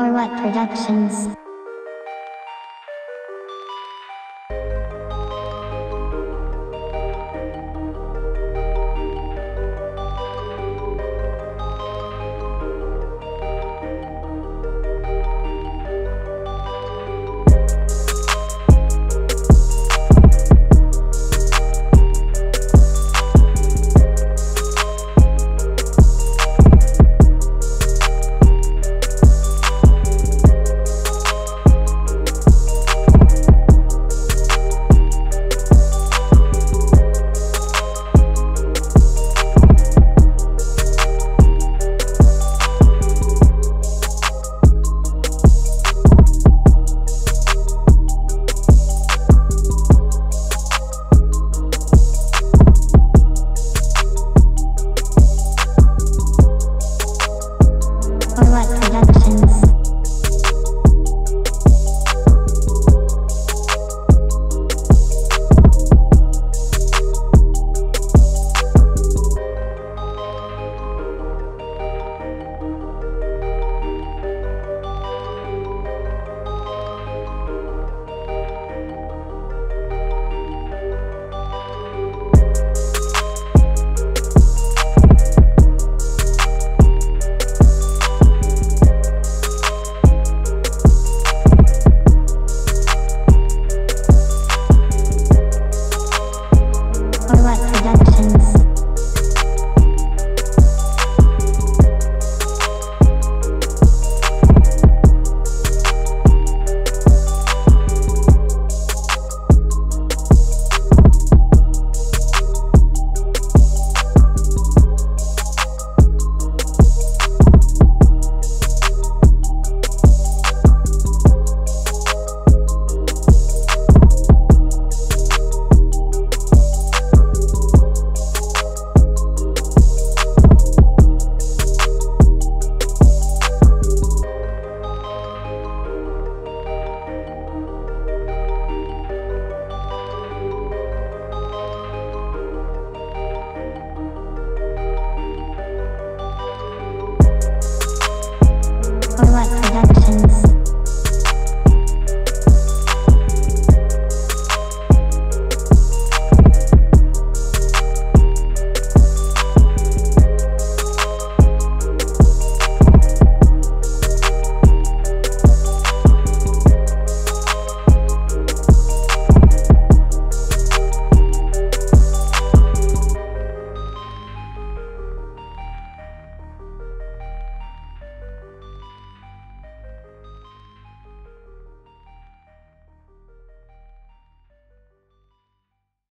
Or what productions?